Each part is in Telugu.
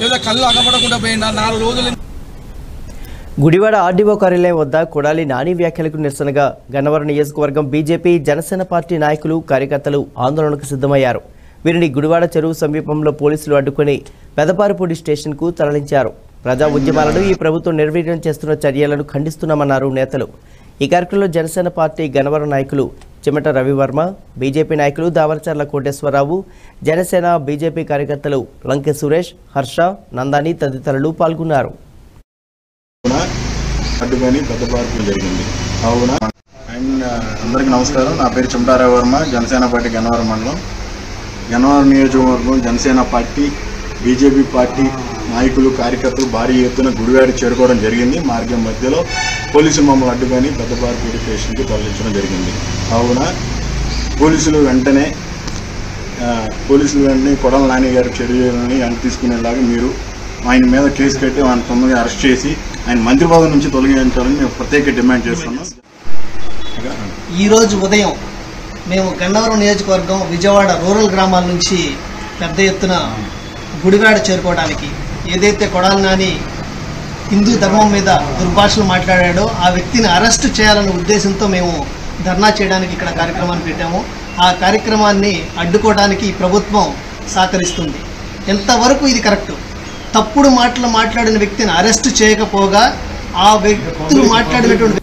లేదా కళ్ళు అగపడకుండా పోయిందా? నాలుగు రోజులు గుడివాడ ఆర్డీఓ కార్యాలయం వద్ద కొడాలి నాని వ్యాఖ్యలకు నిరసనగా గన్నవరం నియోజకవర్గం బీజేపీ జనసేన పార్టీ నాయకులు కార్యకర్తలు ఆందోళనకు సిద్ధమయ్యారు. వీరిని గుడివాడ చెరువు సమీపంలో పోలీసులు అడ్డుకొని పెదపారిపూడి స్టేషన్కు తరలించారు. ప్రజా ఉద్యమాలను ఈ ప్రభుత్వం నిర్వీర్యం చేస్తున్న చర్యలను ఖండిస్తున్నామన్నారు నేతలు. ఈ కార్యక్రమంలో జనసేన పార్టీ గన్నవరం నాయకులు చిమట రవివర్మ బీజేపీ నాయకులు దావరచర్ల కోటేశ్వరరావు జనసేన బీజేపీ కార్యకర్తలు లంకె సురేష్ హర్ష నందాని తదితరులు పాల్గొన్నారు. అండ్ అందరికీ నమస్కారం. నా పేరు చెమటారావు వర్మ జనసేన పార్టీ గన్నవరం మండలం. గన్నవరం నియోజకవర్గం జనసేన పార్టీ బీజేపీ పార్టీ నాయకులు కార్యకర్తలు భారీ ఎత్తున గుడివాడ చేరుకోవడం జరిగింది. మార్గం మధ్యలో పోలీసులు మమ్మల్ని అడ్డుకొని పెద్దపారు పోలీస్ స్టేషన్కి తరలించడం జరిగింది. కావున పోలీసులు వెంటనే పోలీసులు వెంటనే కొడల నాని గారి చర్యలని అని తీసుకునేలాగా మీరు ఆయన మీద కేసు కట్టి ఆయన తొందరగా అరెస్ట్ చేసి ఆయన మంత్రి పదవి నుంచి తొలగించాలని మేము ప్రత్యేక డిమాండ్ చేస్తున్నాం. ఈరోజు ఉదయం మేము గన్నవరం నియోజకవర్గం విజయవాడ రూరల్ గ్రామాల నుంచి పెద్ద ఎత్తున గుడివాడ చేరుకోవడానికి ఏదైతే కొడాలి నాని హిందూ ధర్మం మీద దుర్భాషలు మాట్లాడాడో ఆ వ్యక్తిని అరెస్ట్ చేయాలనే ఉద్దేశంతో మేము ధర్నా చేయడానికి ఇక్కడ కార్యక్రమాన్ని పెట్టాము. ఆ కార్యక్రమాన్ని అడ్డుకోవడానికి ప్రభుత్వం సహకరిస్తుంది. ఎంతవరకు ఇది కరెక్ట్? తప్పుడు మాటలు మాట్లాడిన వ్యక్తిని అరెస్ట్ చేయకపోగా ఆ వ్యక్తులు మాట్లాడినటువంటి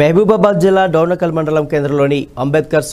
మహబూబాబాద్ జిల్లా డౌనకల్ మండలం కేంద్రంలోని అంబేద్కర్